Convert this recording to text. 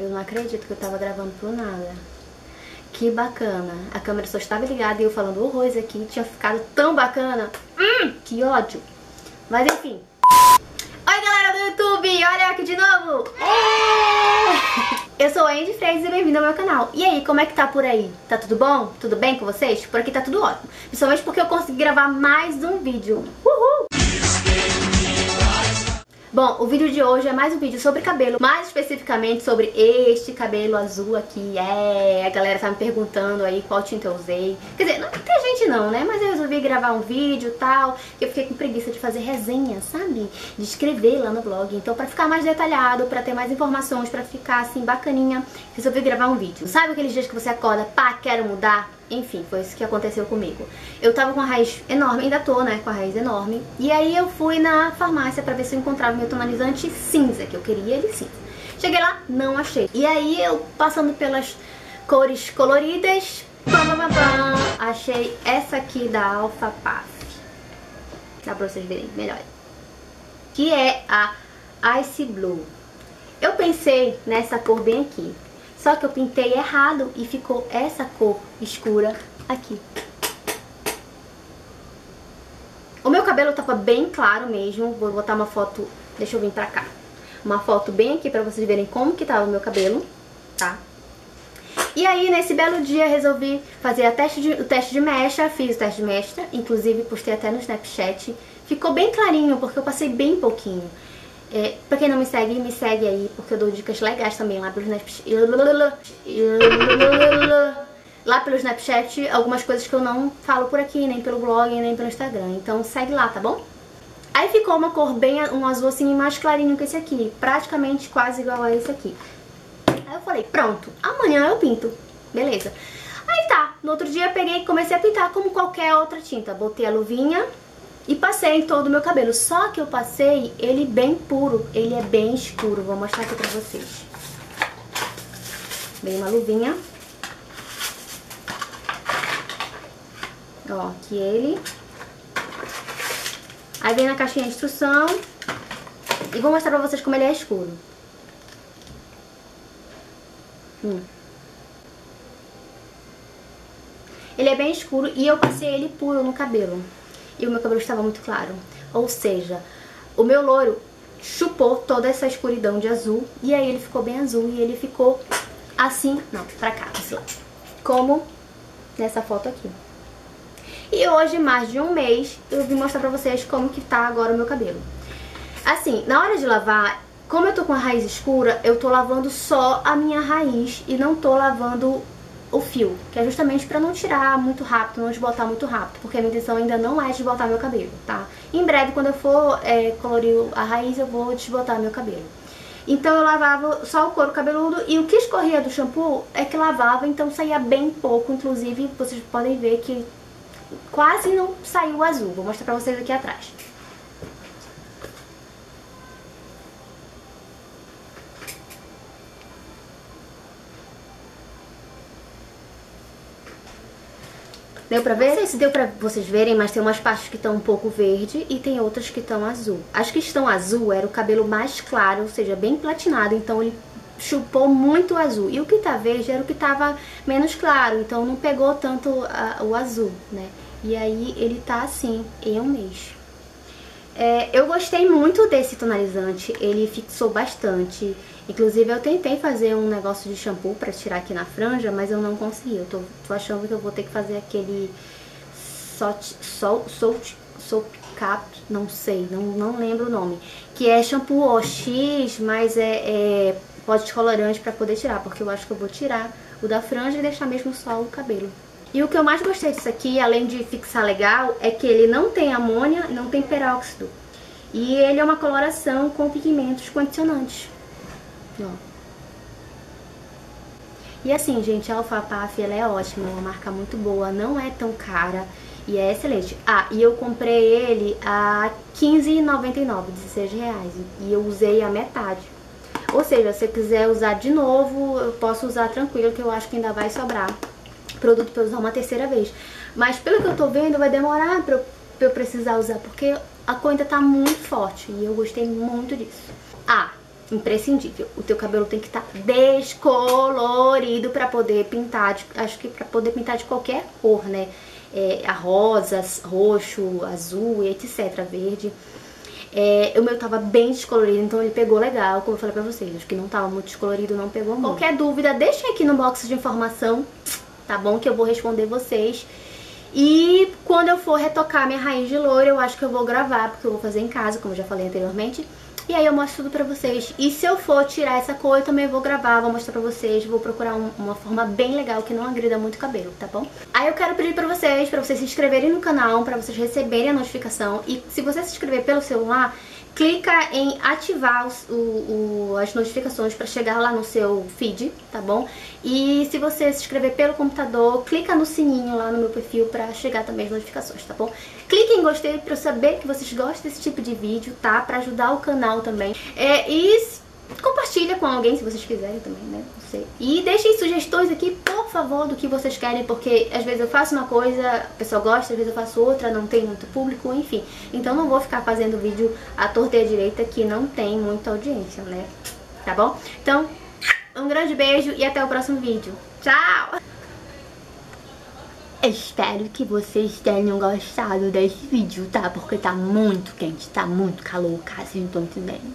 Eu não acredito que eu tava gravando por nada. Que bacana. A câmera só estava ligada e eu falando horrores aqui. Tinha ficado tão bacana. Hum, que ódio. Mas enfim. Oi galera do YouTube, olha aqui de novo. Eu sou a Andy Freitas e bem-vindo ao meu canal. E aí, como é que tá por aí? Tá tudo bom? Tudo bem com vocês? Por aqui tá tudo ótimo. Principalmente porque eu consegui gravar mais um vídeo. Uhul! Bom, o vídeo de hoje é mais um vídeo sobre cabelo, mais especificamente sobre este cabelo azul aqui. É, a galera tá me perguntando aí qual tinta eu usei. Quer dizer, não tem gente não, né? Mas eu resolvi gravar um vídeo e tal, que eu fiquei com preguiça de fazer resenha, sabe? De escrever lá no blog. Então, pra ficar mais detalhado, pra ter mais informações, pra ficar assim bacaninha, resolvi gravar um vídeo. Sabe aqueles dias que você acorda, pá, quero mudar? Enfim, foi isso que aconteceu comigo. Eu tava com a raiz enorme, ainda tô, né, com a raiz enorme. E aí eu fui na farmácia pra ver se eu encontrava meu tonalizante cinza, que eu queria ele cinza. Cheguei lá, não achei. E aí eu, passando pelas cores coloridas, achei essa aqui da Alpha Puff. Dá pra vocês verem melhor. Que é a Ice Blue. Eu pensei nessa cor bem aqui. Só que eu pintei errado e ficou essa cor escura aqui. O meu cabelo tava bem claro mesmo. Vou botar uma foto, deixa eu vir pra cá. Uma foto bem aqui pra vocês verem como que tava o meu cabelo, tá? E aí, nesse belo dia, resolvi fazer a teste de, o teste de mecha. Fiz o teste de mecha, inclusive postei até no Snapchat. Ficou bem clarinho, porque eu passei bem pouquinho. É, pra quem não me segue, me segue aí, porque eu dou dicas legais também lá pelo Snapchat. Lá pelo Snapchat, algumas coisas que eu não falo por aqui, nem pelo blog, nem pelo Instagram. Então segue lá, tá bom? Aí ficou uma cor bem, um azul assim mais clarinho que esse aqui. Praticamente quase igual a esse aqui. Aí eu falei, pronto, amanhã eu pinto. Beleza. Aí tá, no outro dia eu peguei e comecei a pintar como qualquer outra tinta. Botei a luvinha, e passei em todo o meu cabelo. Só que eu passei ele bem puro. Ele é bem escuro. Vou mostrar aqui pra vocês. Bem uma luvinha. Ó, aqui ele. Aí vem na caixinha de instrução. E vou mostrar pra vocês como ele é escuro. Hum. Ele é bem escuro e eu passei ele puro no cabelo e o meu cabelo estava muito claro. Ou seja, o meu loiro chupou toda essa escuridão de azul e aí ele ficou bem azul e ele ficou assim, não, pra cá, lado, como nessa foto aqui. E hoje, mais de um mês, eu vim mostrar pra vocês como que tá agora o meu cabelo. Assim, na hora de lavar, como eu tô com a raiz escura, eu tô lavando só a minha raiz e não tô lavando o fio, que é justamente pra não tirar muito rápido, não desbotar muito rápido, porque a minha intenção ainda não é desbotar meu cabelo, tá? Em breve, quando eu for é, colorir a raiz, eu vou desbotar meu cabelo. Então eu lavava só o couro cabeludo e o que escorria do shampoo é que lavava, então saía bem pouco, inclusive vocês podem ver que quase não saiu azul. Vou mostrar pra vocês aqui atrás. Deu pra ver? Não sei se deu pra vocês verem, mas tem umas partes que estão um pouco verde e tem outras que estão azul. As que estão azul era o cabelo mais claro, ou seja, bem platinado, então ele chupou muito azul. E o que tá verde era o que tava menos claro, então não pegou tanto a, o azul, né? E aí ele tá assim, em um mês. É, eu gostei muito desse tonalizante, ele fixou bastante. Inclusive eu tentei fazer um negócio de shampoo pra tirar aqui na franja, mas eu não consegui. Eu tô, tô achando que eu vou ter que fazer aquele salt, salt, salt cap, não sei, não, não lembro o nome. Que é shampoo OX, mas é, é pó descolorante pra poder tirar, porque eu acho que eu vou tirar o da franja e deixar mesmo só o cabelo. E o que eu mais gostei disso aqui, além de fixar legal, é que ele não tem amônia, não tem peróxido. E ele é uma coloração com pigmentos condicionantes. Ó. E assim, gente, a Alpha Puff, ela é ótima, é uma marca muito boa, não é tão cara e é excelente. Ah, e eu comprei ele a R$15,99, 16 reais, e eu usei a metade. Ou seja, se eu quiser usar de novo, eu posso usar tranquilo, que eu acho que ainda vai sobrar produto pra usar uma terceira vez. Mas pelo que eu tô vendo, vai demorar pra eu, pra eu precisar usar, porque a cor ainda tá muito forte e eu gostei muito disso. Ah, imprescindível. O teu cabelo tem que estar tá descolorido para poder pintar, de, acho que para poder pintar de qualquer cor, né? É, a rosa, roxo, azul etc, verde. É, o meu tava bem descolorido, então ele pegou legal, como eu falei pra vocês. Acho que não tava muito descolorido, não pegou muito. Qualquer dúvida, deixa aqui no box de informação, tá bom? Que eu vou responder vocês. E quando eu for retocar minha raiz de loiro, eu acho que eu vou gravar, porque eu vou fazer em casa, como eu já falei anteriormente. E aí eu mostro tudo pra vocês. E se eu for tirar essa cor, eu também vou gravar, vou mostrar pra vocês. Vou procurar um, uma forma bem legal que não agrida muito o cabelo, tá bom? Aí eu quero pedir pra vocês, pra vocês se inscreverem no canal, pra vocês receberem a notificação. E se você se inscrever pelo celular, clica em ativar os, o, o, as notificações para chegar lá no seu feed, tá bom? E se você se inscrever pelo computador, clica no sininho lá no meu perfil para chegar também as notificações, tá bom? Clique em gostei para eu saber que vocês gostam desse tipo de vídeo, tá? Para ajudar o canal também. É, e compartilha com alguém se vocês quiserem também, né? Não sei. E deixem sugestões aqui, por favor, do que vocês querem, porque às vezes eu faço uma coisa, a pessoa gosta, às vezes eu faço outra, não tem muito público, enfim. Então não vou ficar fazendo vídeo à torta e à direita que não tem muita audiência, né? Tá bom? Então, um grande beijo e até o próximo vídeo. Tchau! Espero que vocês tenham gostado desse vídeo, tá? Porque tá muito quente, tá muito calor, caso não estão entendendo.